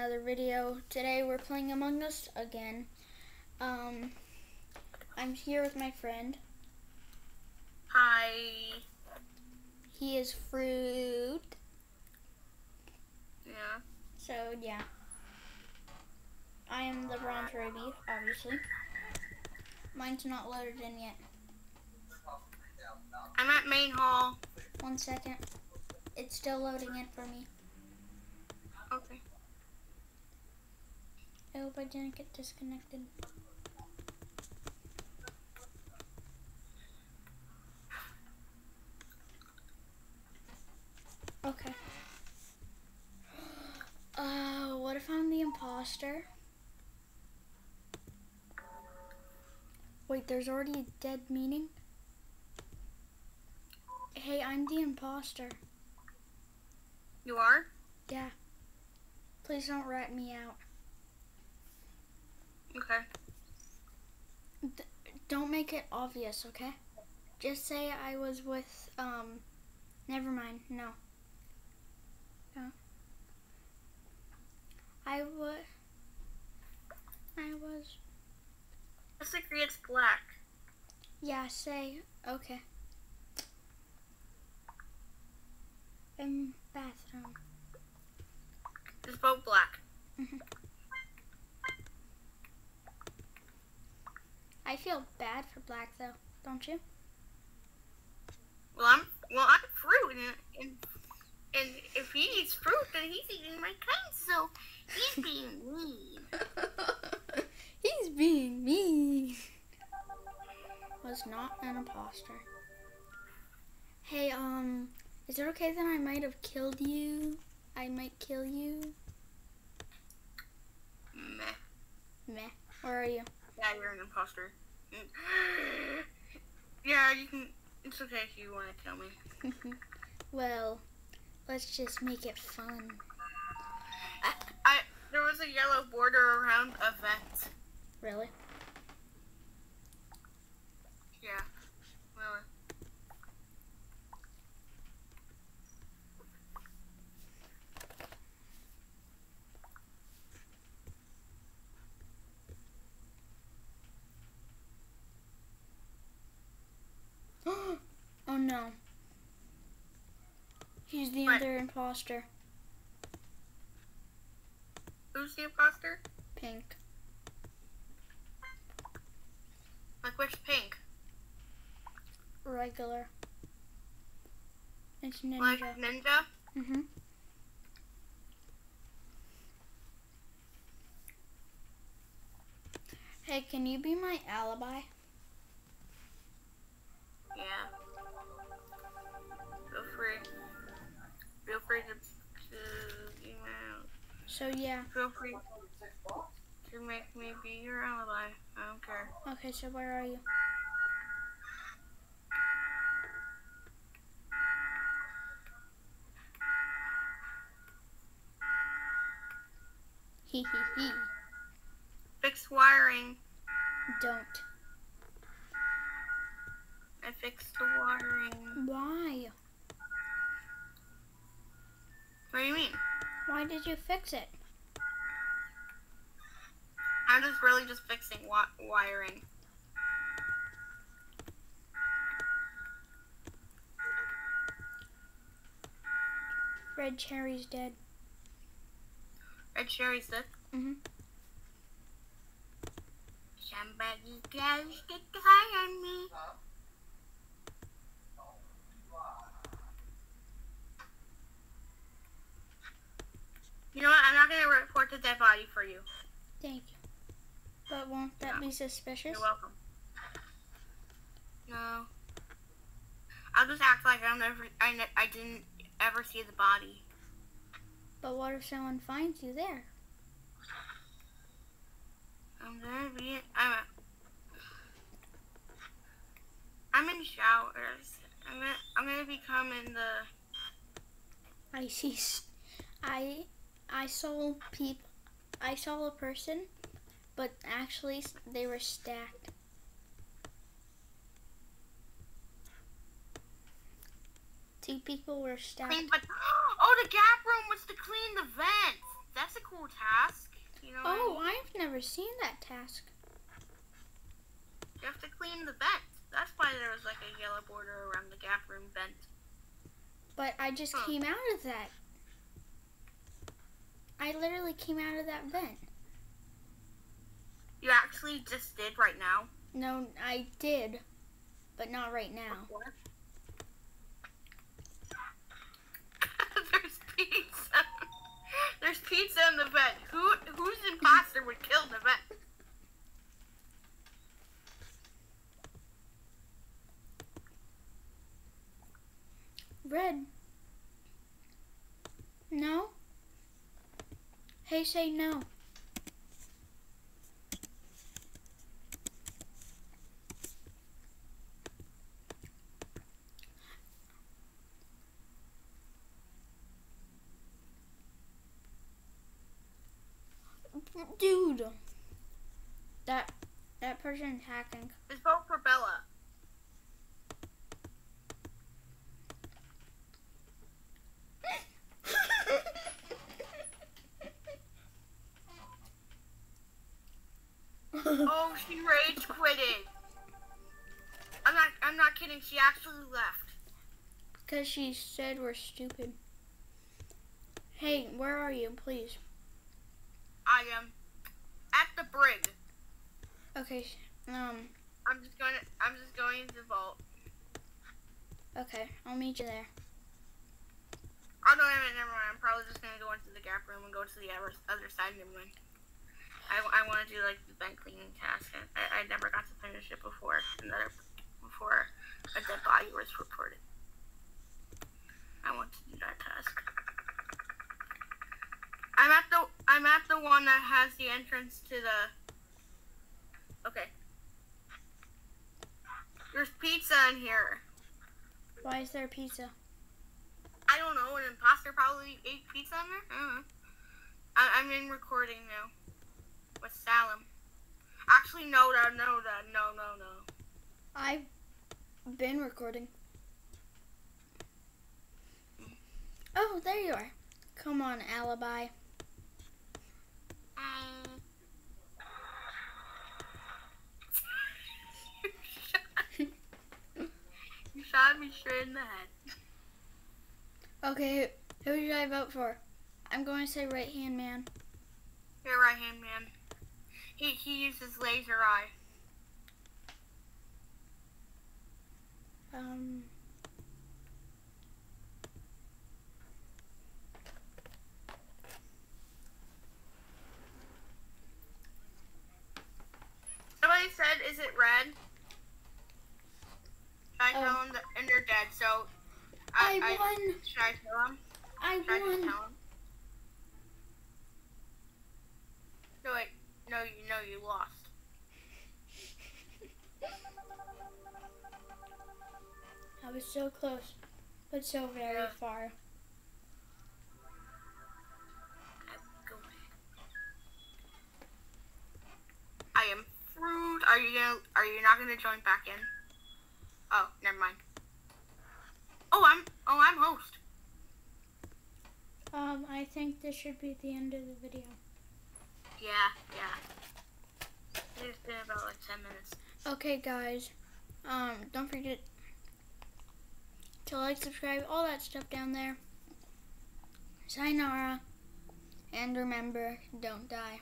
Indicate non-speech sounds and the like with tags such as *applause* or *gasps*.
another video. Today we're playing Among Us again. Um, I'm here with my friend. Hi. He is Fruit. Yeah. So, yeah. I am the bronze ruby, obviously. Mine's not loaded in yet. I'm at main hall. One second. It's still loading in for me. Okay. I hope I didn't get disconnected. Okay. Uh, what if I'm the imposter? Wait, there's already a dead meaning? Hey, I'm the imposter. You are? Yeah. Please don't rat me out. Okay. Don't make it obvious, okay? Just say I was with, um, never mind, no. No. I was, I was, Let's agree it's black. yeah, say, okay. In bathroom. It's both black. I for Black though, don't you? Well, I'm well, I'm fruit, and, and and if he eats fruit, then he's eating my kind. So he's *laughs* being mean. *laughs* He's being mean. Was not an imposter. Hey, um, is it okay that I might have killed you? I might kill you. Meh. Meh. Where are you? Yeah, you're an imposter. *sighs* Yeah, you can. It's okay if you want to kill me. *laughs* well, let's just make it fun. I, I there was a yellow border around a vent. Really? Yeah. Really. oh no. He's the What? other imposter. Who's the imposter? Pink. Like which pink? Regular. It's ninja. Like ninja? Mm-hmm. Hey, can you be my alibi? So yeah. feel free to make me be your alibi. I don't care. Okay, so where are you? Hee hee hee. Fix wiring. Don't. I fixed the wiring. Why? Why did you fix it? I'm just really just fixing wi- wiring. Red cherry's dead. Red cherry stick. Mhm. Somebody close the door on me. You know what? I'm not gonna report the dead body for you. Thank you. But won't that be suspicious? You're welcome. No. I'll just act like I never, I, ne- I didn't ever see the body. But what if someone finds you there? I'm gonna be. I'm. I'm in showers. I'm gonna. I'm gonna become in the. I see. I I saw peop. I saw a person, but actually they were stacked. Two people were stacked. Clean, but *gasps* oh, the gap room was to clean the vents. that's a cool task. You know. I Oh, mean? I've never seen that task. You have to clean the vent. That's why there was like a yellow border around the gap room vent. But I just Huh. came out of that. I literally came out of that vent. You actually just did right now. No, I did, but not right now. *laughs* There's pizza. There's pizza in the vent. Who whose imposter would kill the vent? Red. No? Hey, say no. Dude. That that person's hacking. Just vote for Bella. Oh, she rage quitted. I'm not. I'm not kidding. She actually left. Because she said we're stupid. Hey, where are you, please? I am at the brig. Okay, um, I'm just going. to I'm just going to the vault. okay, I'll meet you there. Oh no, never mind. Never mind. I'm probably just gonna go into the gap room and go to the other other side. Never mind. Want to do like the vent cleaning task. and I, I never got to finish it before another before a dead body was reported. I want to do that task. I'm at the I'm at the one that has the entrance to the. Okay. There's pizza in here. Why is there pizza? I don't know. An imposter probably ate pizza in there. I don't know. I, I'm in recording now with Salem. Actually, no, no, no, no, no, no, no. I've been recording. Oh, there you are. Come on, alibi. Um, *laughs* you shot me straight in the head. Okay, who should I vote for? I'm going to say right hand man. Your right hand man. He he uses laser eye. Um, Somebody said, "Is it red?" Should I Oh. tell him that, and they're dead. So I, I, won. should I tell him? I Should I won. tell him? No wait, no you lost. I was so close, but so very Yeah. far. I am fruit. Are you gonna? Are you not gonna join back in? Oh, never mind. Oh, I'm. Oh, I'm host. Um, I think this should be the end of the video. Yeah, yeah. About like ten minutes. Okay, guys. Um, don't forget to like, subscribe, all that stuff down there. Sayonara. And remember, don't die.